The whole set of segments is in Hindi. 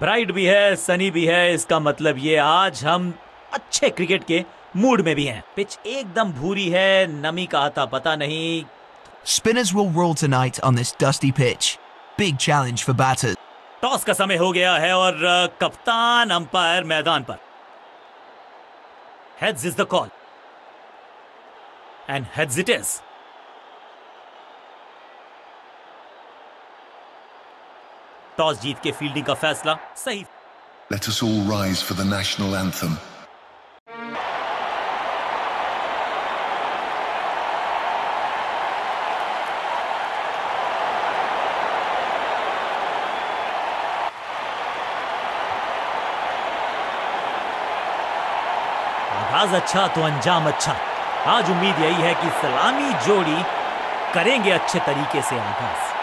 ब्राइट भी है सनी भी है इसका मतलब ये आज हम अच्छे क्रिकेट के मूड में भी हैं। पिच एकदम भूरी है नमी का आता पता नहीं। Spinners will roll tonight on this dusty pitch. Big challenge for batters. Toss का समय हो गया है और कप्तान अंपायर मैदान पर। Heads is the call and heads it is toss जीत के फील्डिंग का फैसला सही। Let us all rise for the national anthem. आगाज़ अच्छा तो अंजाम अच्छा। आज उम्मीद यही है कि सलामी जोड़ी करेंगे अच्छे तरीके से आगाज़।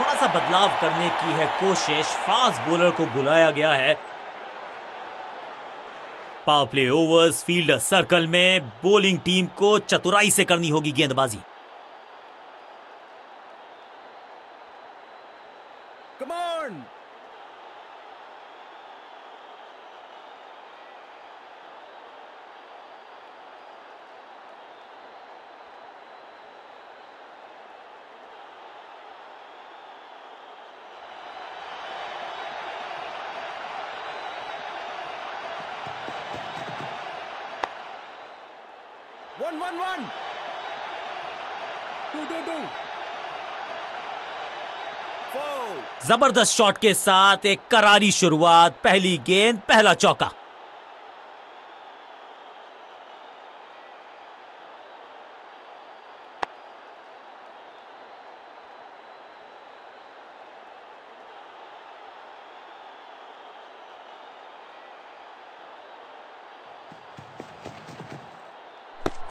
थोड़ा सा बदलाव करने की है कोशिश। फास्ट बॉलर को बुलाया गया है। Power play overs fielder circle में बॉलिंग टीम को चतुराई से करनी होगी गेंदबाजी Come on! One, one, one! Two, two, two! Four! ज़बरदस्त शॉट के साथ एक करारी शुरुआत, पहली गेंद, पहला चौका।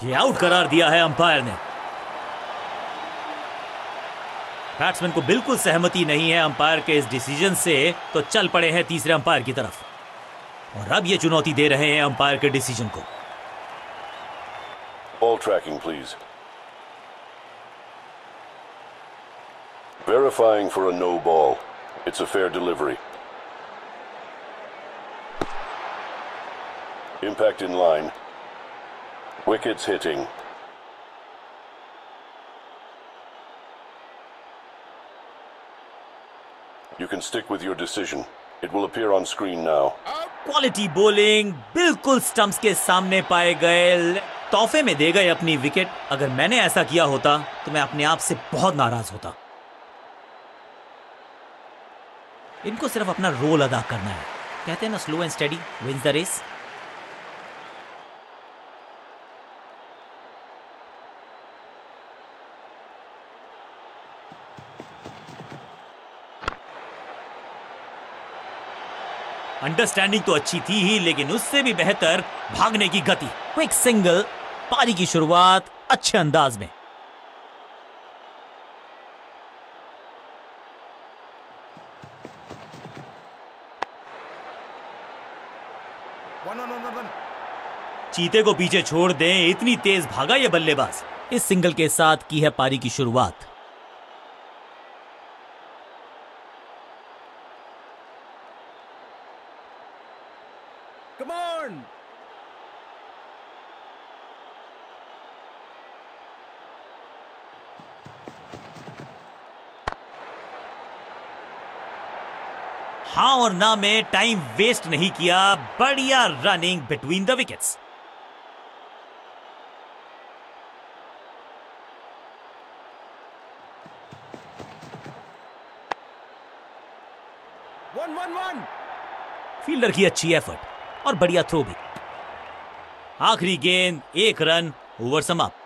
ये आउट करार दिया है अंपायर ने। बैट्समैन को बिल्कुल सहमति नहीं है अंपायर के इस डिसीज़न से तो चल पड़े हैं तीसरे अंपायर की तरफ़। और अब ये चुनौती दे रहे हैं अंपायर के डिसीज़न को। Ball tracking please verifying for a no ball it's a fair delivery impact in line wickets hitting You can stick with your decision. It will appear on screen now. Quality bowling बिल्कुल स्टंप्स के सामने पाए गए तोहफे में दे गए अपनी विकेट अगर मैंने ऐसा किया होता तो मैं अपने आप से बहुत नाराज़ होता इनको सिर्फ़ अपना रोल अदा करना है कहते हैं ना slow and steady wins the race understanding तो अच्छी थी ही, लेकिन उससे भी बेहतर भागने की गति। क्विक सिंगल पारी की शुरुआत अच्छे अंदाज में. चीते को पीछे छोड़ दें, इतनी तेज भागा ये बल्लेबाज। इस सिंगल के साथ की है पारी की शुरुआत Come on! हाँ ना में टाइम वेस्ट नहीं किया बढ़िया running between the wickets. One one one fielder की अच्छी एफर्ट और बढ़िया थ्रो भी। आखिरी गेंद एक रन ओवर समाप्त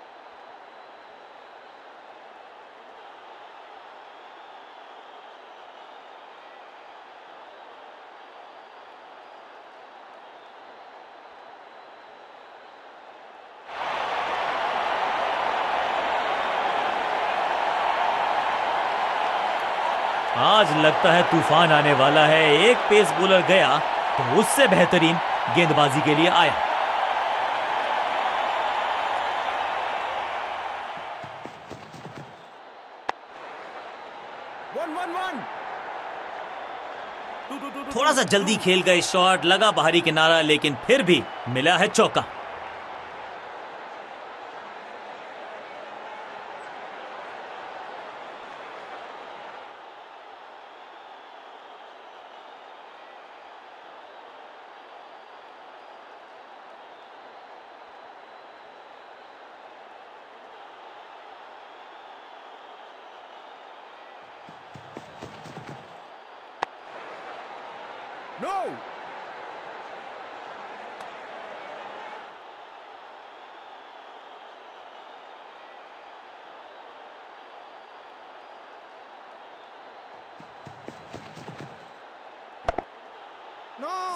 आज लगता है तूफ़ान आने वाला है। एक पेस बॉलर गया तो उससे बेहतरीन गेंदबाजी के लिए आया। थोड़ा सा जल्दी खेल गए शॉट लगा बाहरी किनारा लेकिन फिर भी मिला है चौका। No!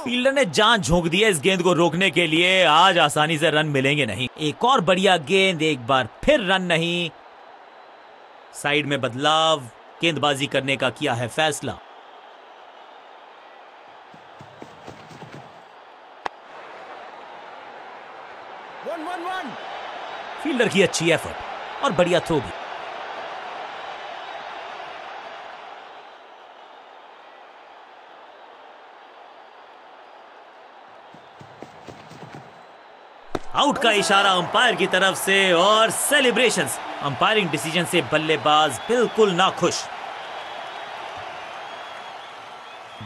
फील्डर ने जान झोंक दी है इस गेंद को रोकने के लिए। आज आसानी से रन मिलेंगे नहीं। एक और बढ़िया गेंद, एक बार फिर रन नहीं। साइड में बदलाव, गेंदबाजी करने का किया है फैसला One, one, one! फील्डर की अच्छी एफर्ट और बढ़िया थ्रो भी। आउट का इशारा अंपायर की तरफ़ से और सेलिब्रेशंस अंपायरिंग डिसीज़न से बल्लेबाज बिल्कुल नाखुश।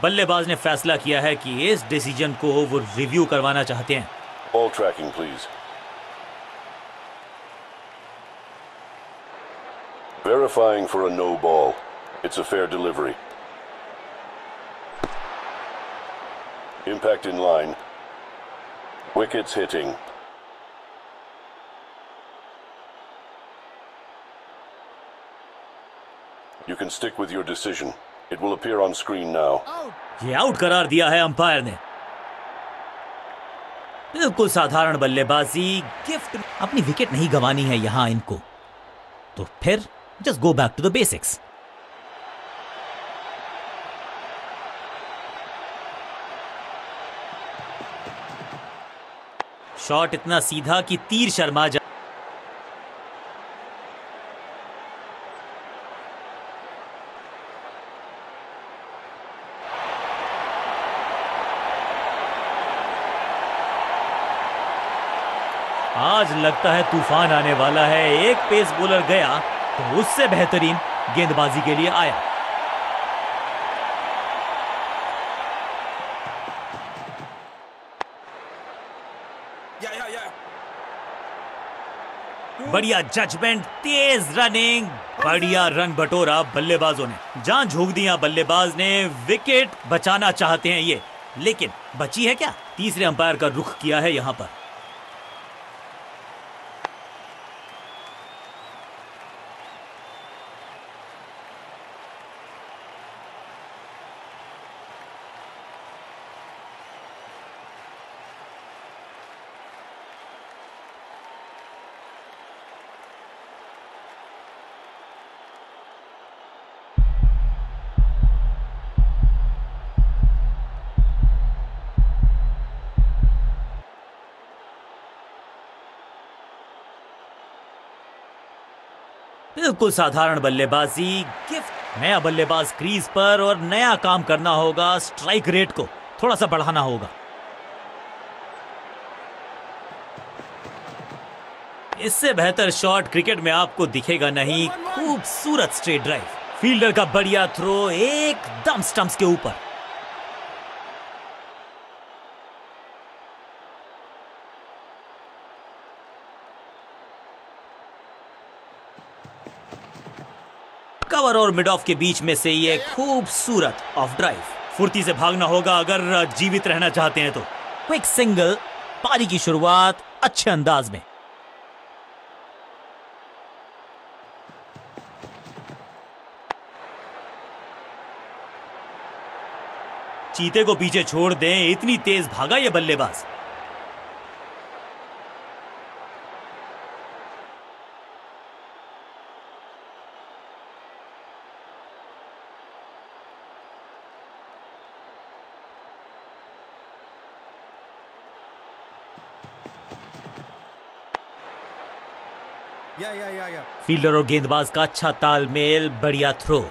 बल्लेबाज ने फैसला किया है कि इस डिसीज़न को वो रिव्यू करवाना चाहते हैं। Ball tracking, please. Verifying for a no ball. It's a fair delivery. Impact in line. Wickets hitting. You can stick with your decision. It will appear on screen now. Out! ये आउट करार दिया है अंपायर ने बिल्कुल साधारण बल्लेबाजी गिफ्ट अपनी विकेट नहीं गंवानी है यहां इनको तो फिर just go back to the basics shot इतना सीधा कि तीर शर्मा जा आज लगता है तूफ़ान आने वाला है। एक पेस बॉलर गया। तो उससे बेहतरीन गेंदबाजी के लिए आया. बढ़िया जजमेंट तेज रनिंग बढ़िया रन बटोरा बल्लेबाजों ने। जान झोंक दिया बल्लेबाज ने विकेट बचाना चाहते हैं ये। लेकिन बची है क्या? तीसरे अंपायर का रुख किया है यहाँ पर। बिल्कुल साधारण बल्लेबाजी, गिफ्ट, नया बल्लेबाज क्रीज पर और नया काम करना होगा स्ट्राइक रेट को। थोड़ा सा बढ़ाना होगा। इससे बेहतर शॉट क्रिकेट में आपको दिखेगा नहीं खूबसूरत स्ट्रेट ड्राइव फील्डर का बढ़िया थ्रो एकदम स्टंप्स के ऊपर। कवर और मिड ऑफ़ के बीच में से ये खूबसूरत ऑफ़ ड्राइव फुर्ती से भागना होगा अगर जीवित रहना चाहते हैं तो। क्विक सिंगल पारी की शुरुआत अच्छे अंदाज में। चीते को पीछे छोड़ दें, इतनी तेज भागा ये बल्लेबाज। फील्डर और गेंदबाज का अच्छा तालमेल, बढ़िया थ्रो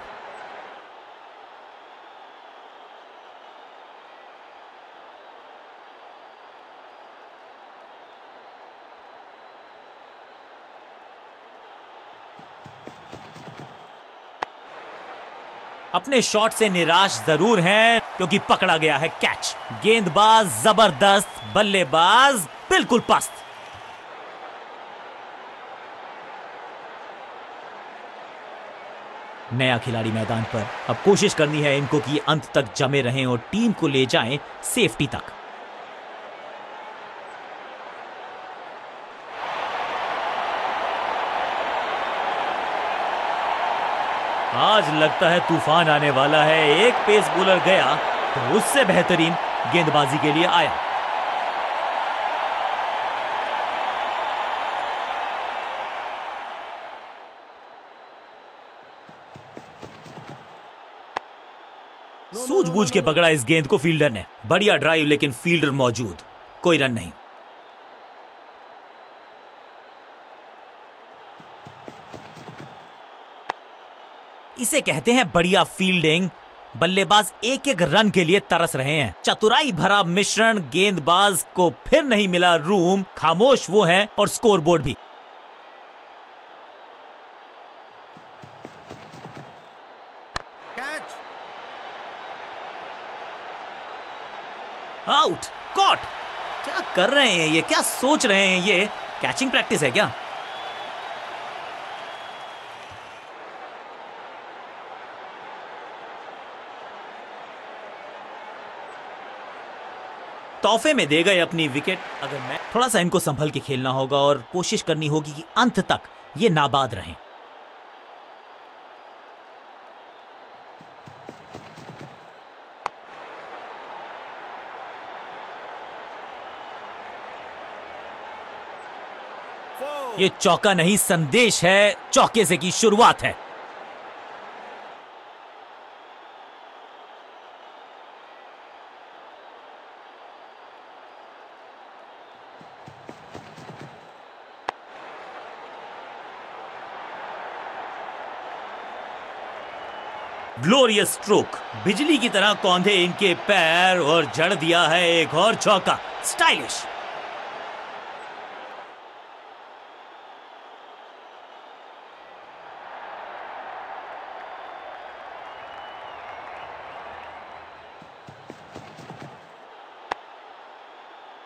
अपने शॉट से निराश ज़रूर हैं, क्योंकि पकड़ा गया है कैच। गेंदबाज ज़बरदस्त, बल्लेबाज बिल्कुल पस्त। नया खिलाड़ी मैदान पर। अब कोशिश करनी है इनको कि अंत तक जमे रहें और टीम को ले जाएँ सेफ्टी तक। आज लगता है तूफ़ान आने वाला है। एक पेस बॉलर गया तो उससे बेहतरीन गेंदबाजी के लिए आया। सूझबूझ के पकड़ा इस गेंद को फील्डर ने। बढ़िया ड्राइव लेकिन फील्डर मौजूद। कोई रन नहीं। इसे कहते हैं बढ़िया फील्डिंग बल्लेबाज एक एक रन के लिए तरस रहे हैं। चतुराई भरा मिश्रण गेंदबाज को फिर नहीं मिला रूम खामोश वो है और स्कोरबोर्ड भी। Out, caught. क्या कर रहे हैं ये? क्या सोच रहे हैं ये? कैचिंग प्रैक्टिस है क्या? तोहफे में दे गए अपनी विकेट अगर मैं थोड़ा सा इनको संभल के खेलना होगा और कोशिश करनी होगी कि अंत तक ये नाबाद रहें। ये चौका नहीं, संदेश है, चौके से की शुरुआत है। ग्लोरियस स्ट्रोक, बिजली की तरह कौंधे इनके पैर और जड़ दिया है एक और चौका, स्टाइलिश।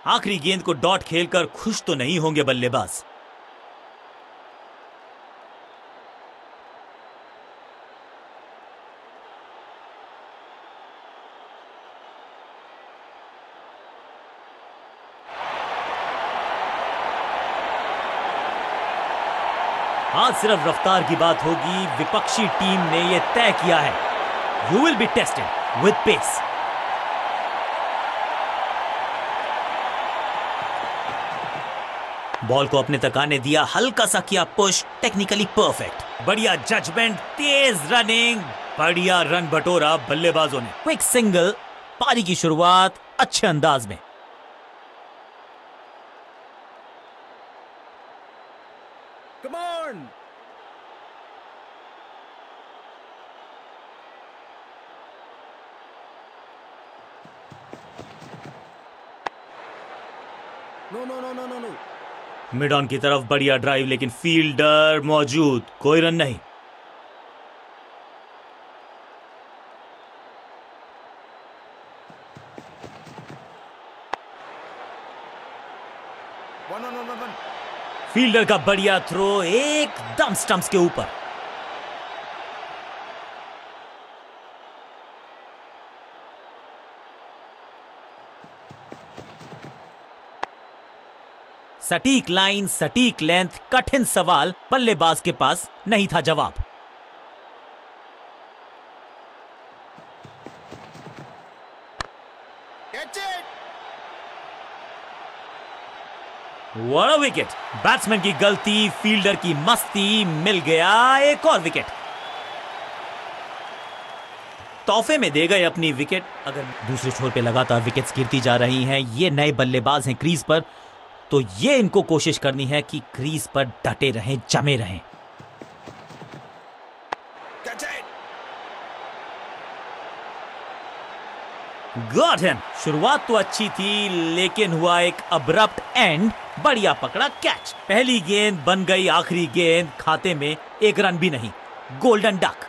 आखिरी गेंद को डॉट खेलकर खुश तो नहीं होंगे बल्लेबाज। आज सिर्फ़ रफ्तार की बात होगी, विपक्षी टीम ने यह तय किया है। You will be tested with pace ball को अपने तक आने दिया हल्का सा किया पुश टेक्निकली परफेक्ट बढ़िया जजमेंट तेज रनिंग बढ़िया रन बटोरा बल्लेबाजों ने क्विक सिंगल पारी की शुरुआत अच्छे अंदाज में. No, no, no, no, no, no. Mid on की तरफ़ बढ़िया ड्राइव लेकिन फील्डर मौजूद कोई रन नहीं. फील्डर का बढ़िया थ्रो एकदम स्टंप्स के ऊपर सटीक लाइन सटीक लेंथ कठिन सवाल बल्लेबाज के पास नहीं था जवाब। वड़ा विकेट बैट्समैन की गलती फील्डर की मस्ती मिल गया एक और विकेट तोहफे में दे गए अपनी विकेट अगर दूसरे छोर पे लगातार विकेट्स गिरती जा रही हैं ये नए बल्लेबाज हैं क्रीज पर तो ये इनको कोशिश करनी है कि क्रीज पर डटे रहें, जमे रहें। हिम शुरुआत तो अच्छी थी, लेकिन हुआ एक अब्रप्ट एंड बढ़िया पकड़ा कैच पहली गेंद बन गई, आखिरी गेंद, खाते में एक रन भी नहीं। गोल्डन डक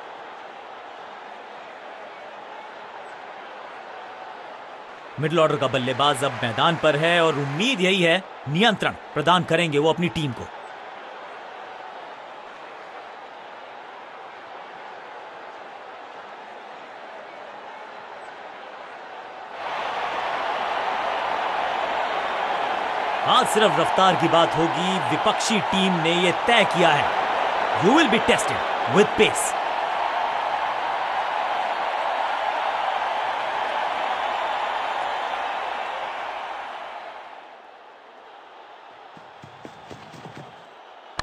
मिडिल ऑर्डर का बल्लेबाज अब मैदान पर है और उम्मीद यही है, नियंत्रण प्रदान करेंगे वो अपनी टीम को। आज सिर्फ़ रफ्तार की बात होगी, विपक्षी टीम ने यह तय किया है। You will be tested with pace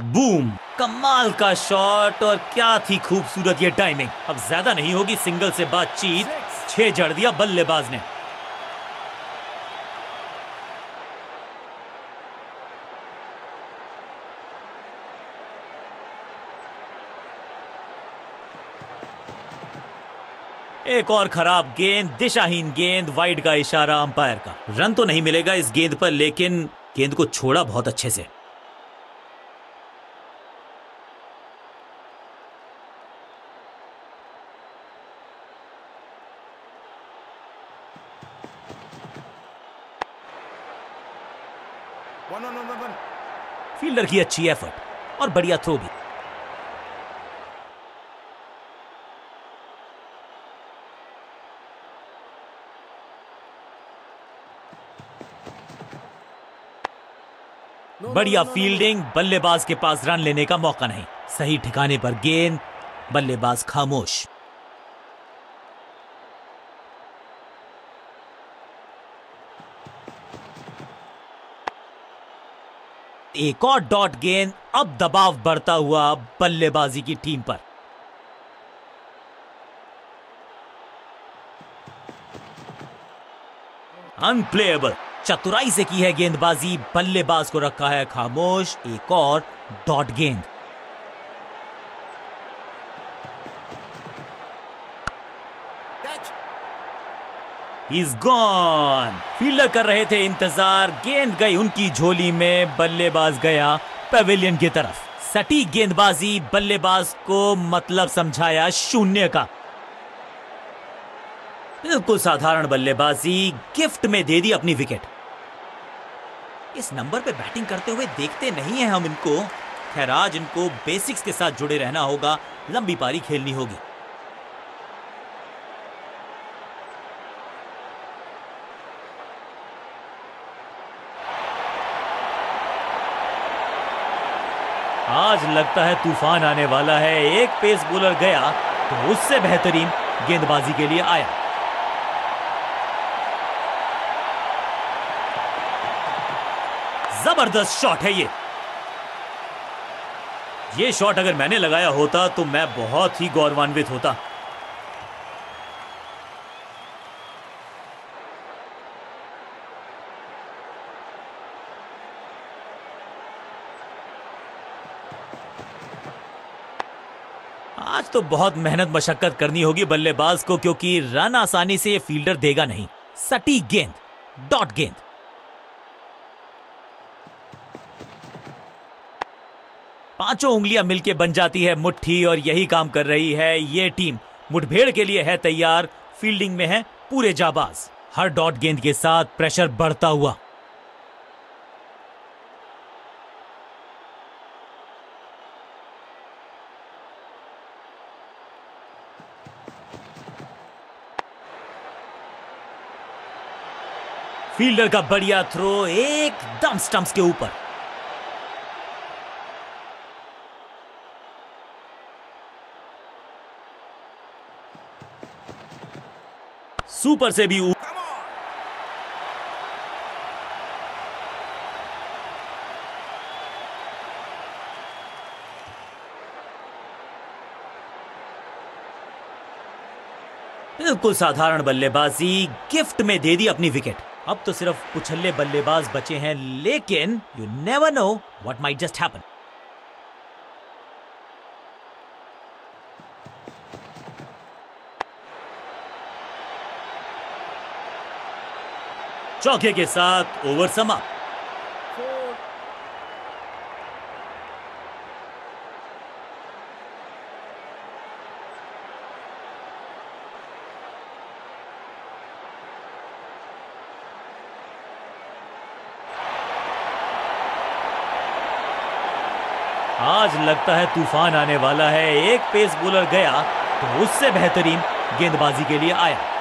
boom. कमाल का शॉट और क्या थी खूबसूरत ये टाइमिंग अब ज़्यादा नहीं होगी सिंगल से बातचीत। छह जड़ दिया बल्लेबाज ने। एक और खराब गेंद, दिशाहीन गेंद वाइड का इशारा अंपायर का। रन तो नहीं मिलेगा इस गेंद पर, लेकिन गेंद को छोड़ा बहुत अच्छे से One, one, one, one, one. की अच्छी एफर्ट और बढ़िया थ्रो भी बढ़िया. फील्डिंग बल्लेबाज के पास रन लेने का मौका नहीं सही ठिकाने पर गेंद, बल्लेबाज खामोश एक और डॉट गेंद, अब दबाव बढ़ता हुआ बल्लेबाजी की टीम पर। अनप्लेएबल चतुराई से की है गेंदबाजी, बल्लेबाज को रखा है खामोश, एक और डॉट गेंद। इज़ गॉन फील्डर कर रहे थे इंतज़ार। गेंद गई उनकी झोली में। बल्लेबाज गया पवेलियन की तरफ़। सटीक गेंदबाजी बल्लेबाज को मतलब समझाया शून्य का। बिल्कुल साधारण बल्लेबाजी। गिफ्ट में दे दी अपनी विकेट इस नंबर पे बैटिंग करते हुए देखते नहीं है हम इनको। खैर, आज इनको बेसिक्स के साथ जुड़े रहना होगा। लंबी पारी खेलनी होगी। आज लगता है तूफ़ान आने वाला है। एक पेस बोलर गया तो उससे बेहतरीन गेंदबाजी के लिए आया। ज़बरदस्त शॉट है ये। ये शॉट अगर मैंने लगाया होता तो मैं बहुत ही गौरवान्वित होता आज तो बहुत मेहनत मशक्कत करनी होगी बल्लेबाज को, क्योंकि रन आसानी से ये फील्डर देगा नहीं। सटी गेंद, डॉट गेंद। पाँचों उंगलियाँ मिलके बन जाती है मुट्ठी और यही काम कर रही है ये टीम। मुठभेड़ के लिए है तैयार, फील्डिंग में है पूरे जाबाज। हर डॉट गेंद के साथ प्रेशर बढ़ता हुआ। फील्डर का बढ़िया थ्रो एकदम स्टंप्स के ऊपर सुपर से भी ऊ- Come on. बिल्कुल साधारण बल्लेबाजी गिफ्ट में दे दी अपनी विकेट अब तो सिर्फ़ उछल्ले बल्लेबाज बचे हैं, लेकिन you never know what might just happen चौके के साथ ओवर समाप्त आज लगता है तूफ़ान आने वाला है। एक पेस बोलर गया तो उससे बेहतरीन गेंदबाजी के लिए आया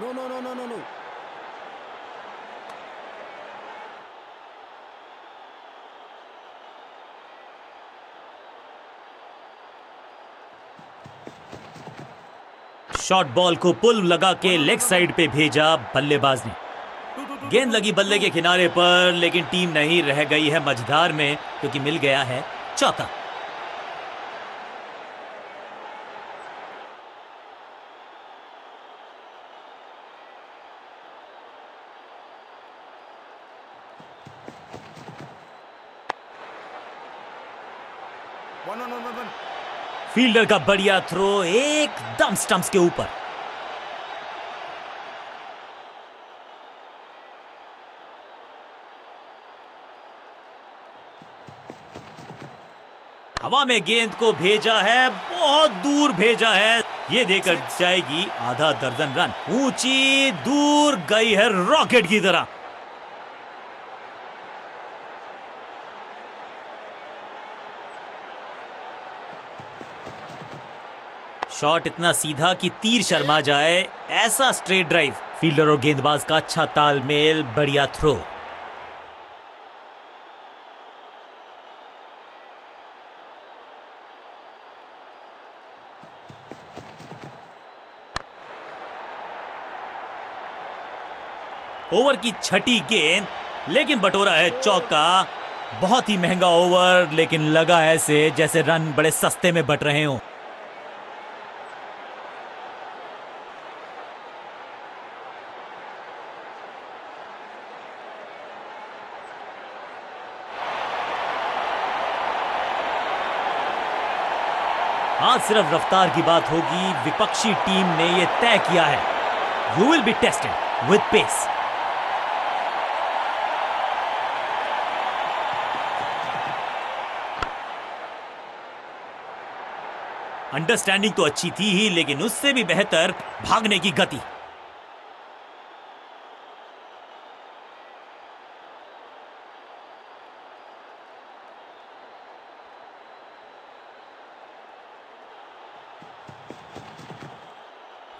No, no, no, no, no, no. Short ball को पुल लगा के लेग साइड पे भेजा बल्लेबाज ने गेंद लगी बल्ले के किनारे पर लेकिन टीम नहीं रह गई है मझधार में क्योंकि मिल गया है चौका One, one, one, one, one. Fielder का बढ़िया थ्रो एकदम स्टंप्स के ऊपर। हवा में गेंद को भेजा है, बहुत दूर भेजा है। ये देकर जाएगी आधा दर्जन रन। ऊँची दूर गई है रॉकेट की तरह। शॉट इतना सीधा कि तीर शर्मा जाए, ऐसा स्ट्रेट ड्राइव फील्डर और गेंदबाज का अच्छा तालमेल, बढ़िया थ्रो ओवर की छठी गेंद, लेकिन बटोरा है चौका बहुत ही महँगा ओवर लेकिन लगा ऐसे जैसे रन बड़े सस्ते में बट रहे हों। आज सिर्फ़ रफ्तार की बात होगी, विपक्षी टीम ने यह तय किया है। You will be tested with pace understanding तो अच्छी थी ही, लेकिन उससे भी बेहतर भागने की गति।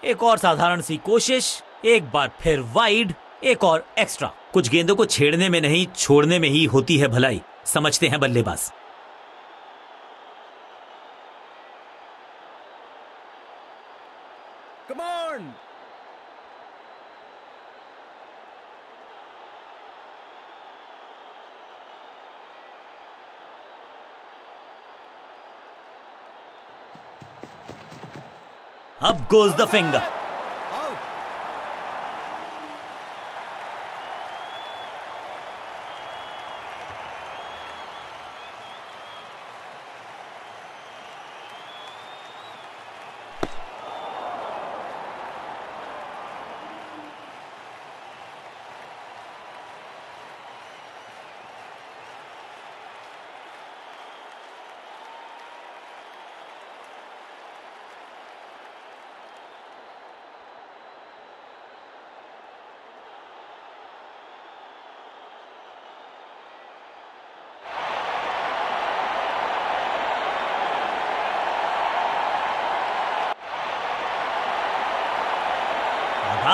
एक और साधारण सी कोशिश, एक बार फिर वाइड एक और एक्स्ट्रा कुछ गेंदों को छेड़ने में नहीं, छोड़ने में ही होती है भलाई। समझते हैं बल्लेबाज। Come. अब गोज द फिंगर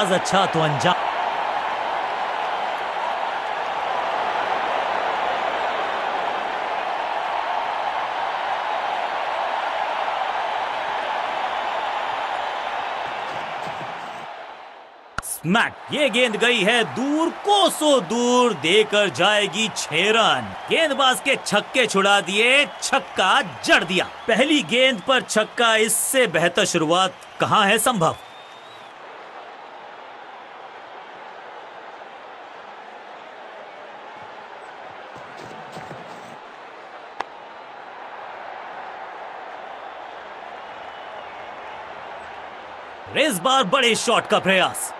आगाज़ अच्छा तो अंजाम। स्मैक ये गेंद गई है दूर, कोसो दूर, देकर जाएगी छह रन। गेंदबाज के छक्के छुड़ा दिए, छक्का जड़ दिया। पहली गेंद पर छक्का, इससे बेहतर शुरुआत कहाँ है संभव? इस बार बड़े शॉट का प्रयास।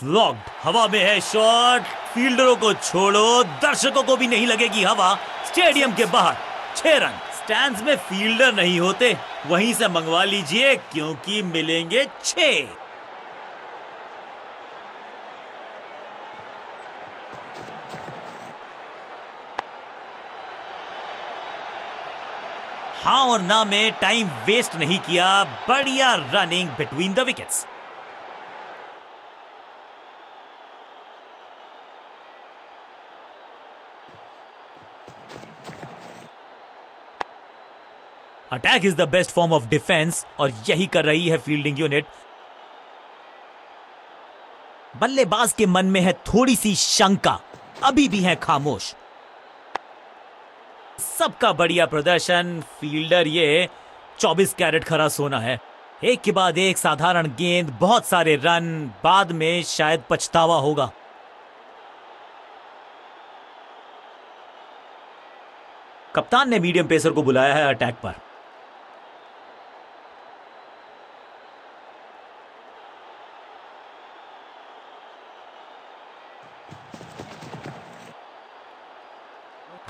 फ्लॉग्ड हवा में है शॉट। फील्डरों को छोड़ो। दर्शकों को भी नहीं लगेगी हवा। स्टेडियम के बाहर। छह रन। स्टैंड्स में फील्डर नहीं होते। वहीं से मंगवा लीजिए, क्योंकि मिलेंगे छे हाँ और ना, में टाइम वेस्ट नहीं किया। बढ़िया running between the wickets attack is the best form of defence और यही कर रही है फील्डिंग यूनिट बल्लेबाज के मन में है थोड़ी सी शंका। अभी भी है खामोश। सबका बढ़िया प्रदर्शन फील्डर ये 24 कैरेट खरा सोना है। एक के बाद एक साधारण गेंद, बहुत सारे रन, बाद में शायद पछतावा होगा। कप्तान ने मीडियम पेसर को बुलाया है अटैक पर।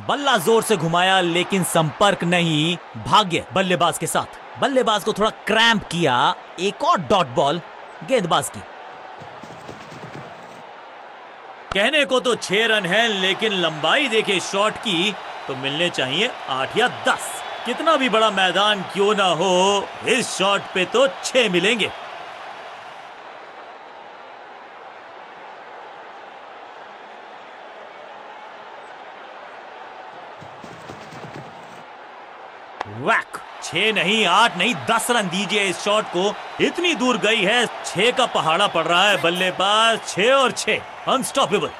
बल्ला ज़ोर से घुमाया, लेकिन संपर्क नहीं, भाग्य बल्लेबाज के साथ। बल्लेबाज को थोड़ा क्रैम्प किया, एक और डॉट बॉल गेंदबाज की। कहने को तो छह रन है, लेकिन लंबाई देखे शॉट की तो मिलने चाहिए आठ या दस। कितना भी बड़ा मैदान क्यों ना हो, इस शॉट पे तो छह मिलेंगे। वैक छह नहीं, आठ नहीं, दस रन दीजिए इस शॉट को। इतनी दूर गई है, छह का पहाड़ा पड़ रहा है बल्लेबाज। छह और छह अनस्टॉपेबल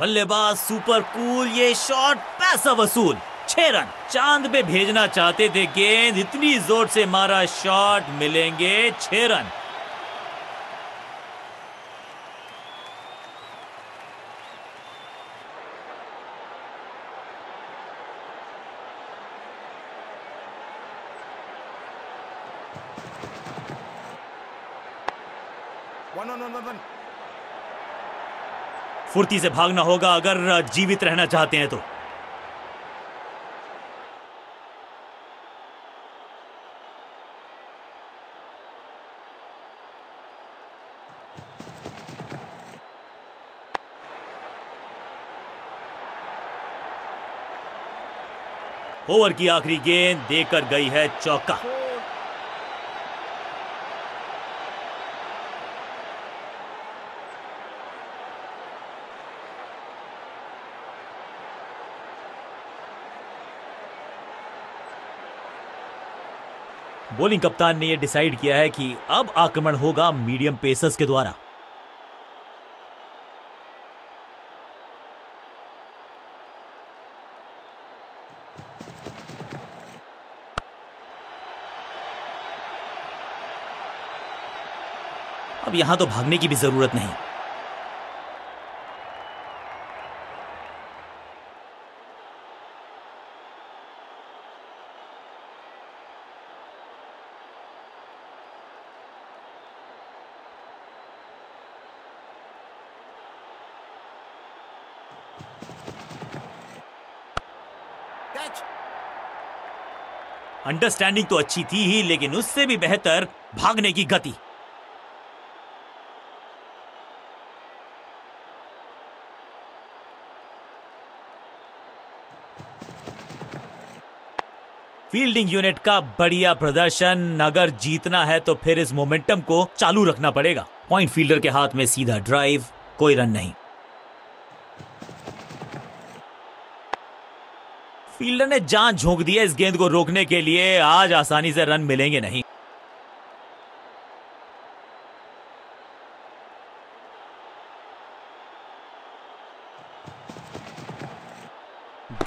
बल्लेबाज सुपर कूल ये शॉट पैसा वसूल। छह रन चाँद पे भेजना चाहते थे गेंद इतनी ज़ोर से मारा शॉट मिलेंगे छह run one, one, one, one. फुर्ती से भागना होगा अगर जीवित रहना चाहते हैं तो ओवर की आखिरी गेंद देकर गई है चौका। बॉलिंग कप्तान ने यह डिसाइड किया है कि अब आक्रमण होगा मीडियम पेसर्स के द्वारा। यहाँ तो भागने की भी ज़रूरत नहीं। अंडरस्टैंडिंग तो अच्छी थी ही, लेकिन उससे भी बेहतर भागने की गति। फील्डिंग यूनिट का बढ़िया प्रदर्शन। अगर जीतना है तो फिर इस मोमेंटम को चालू रखना पड़ेगा। पॉइंट फील्डर के हाथ में सीधा ड्राइव कोई रन नहीं। फील्डर ने जान झोंक दी है इस गेंद को रोकने के लिए। आज आसानी से रन मिलेंगे नहीं।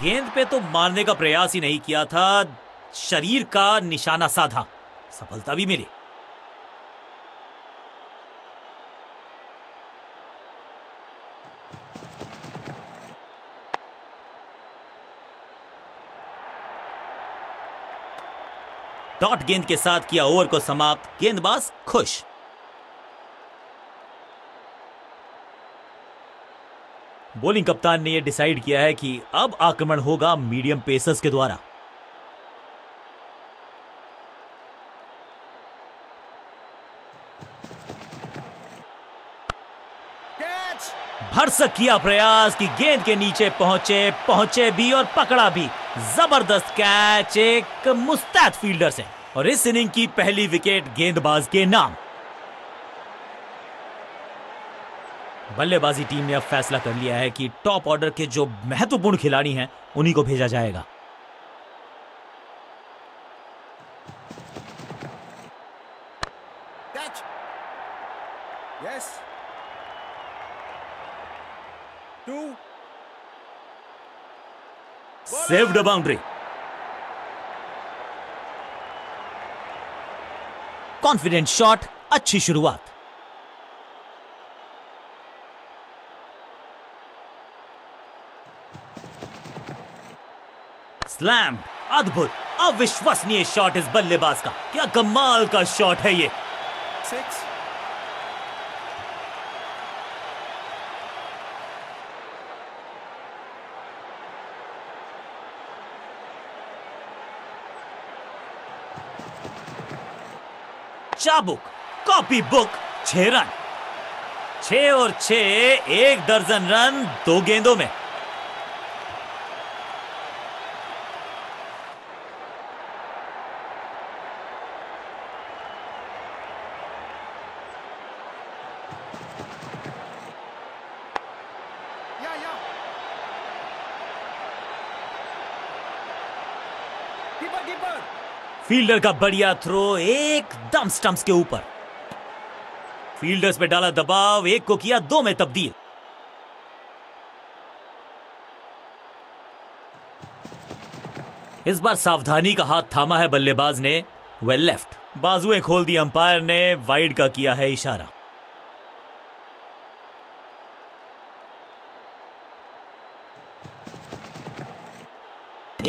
गेंद पे तो मारने का प्रयास ही नहीं किया था। शरीर का निशाना साधा। सफलता भी मिली। डॉट गेंद के साथ किया ओवर को समाप्त। गेंदबाज खुश। बॉलिंग कप्तान ने यह डिसाइड किया है कि अब आक्रमण होगा मीडियम पेसर्स के द्वारा। भरसक किया प्रयास कि गेंद के नीचे पहुँचे पहुँचे भी और पकड़ा भी। ज़बरदस्त कैच एक मुस्तैद फील्डर से। और इस इनिंग की पहली विकेट गेंदबाज के नाम। बल्लेबाजी टीम ने अब फैसला कर लिया है कि टॉप ऑर्डर के जो महत्वपूर्ण खिलाड़ी हैं, उन्हीं को भेजा जाएगा। सेव्ड बाउंड्री कॉन्फिडेंट शॉट अच्छी शुरुआत. स्लैम अद्भुत. अविश्वसनीय शॉट इस बल्लेबाज का. क्या कमाल का शॉट है ये. Six. चाबुक कॉपी बुक छह रन। छह और छह एक दर्जन रन दो गेंदों में। फील्डर का बढ़िया थ्रो एकदम स्टंप्स के ऊपर। फील्डर्स पे डाला दबाव, एक को किया दो में तब्दील। इस बार सावधानी का हाथ थामा है बल्लेबाज ने। वेल लेफ़्ट बाजुएँ खोल दी अंपायर ने वाइड का किया है इशारा।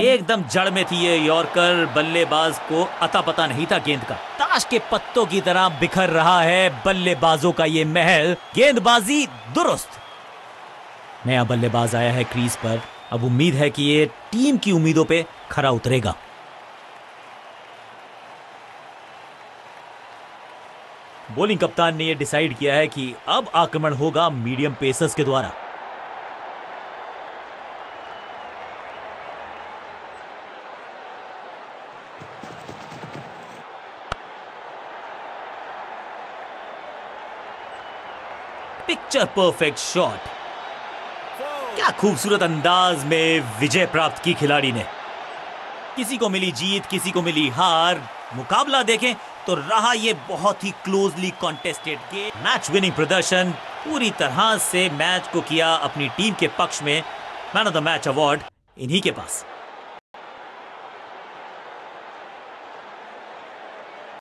एकदम जड़ में थी ये यॉर्कर बल्लेबाज को अता पता नहीं था गेंद का। ताश के पत्तों की तरह बिखर रहा है बल्लेबाजों का ये महल। गेंदबाजी दुरुस्त। नया बल्लेबाज आया है क्रीज पर। अब उम्मीद है कि ये टीम की उम्मीदों पे खरा उतरेगा। बॉलिंग कप्तान ने यह डिसाइड किया है कि अब आक्रमण होगा मीडियम पेसर्स के द्वारा। पिक्चर परफेक्ट शॉट क्या खूबसूरत अंदाज में विजय प्राप्त की खिलाड़ी ने। किसी को मिली जीत, किसी को मिली हार, मुकाबला देखें तो रहा ये बहुत ही closely contested game match winning प्रदर्शन पूरी तरह से मैच को किया अपनी टीम के पक्ष में। Man of the match award इन्हीं के पास।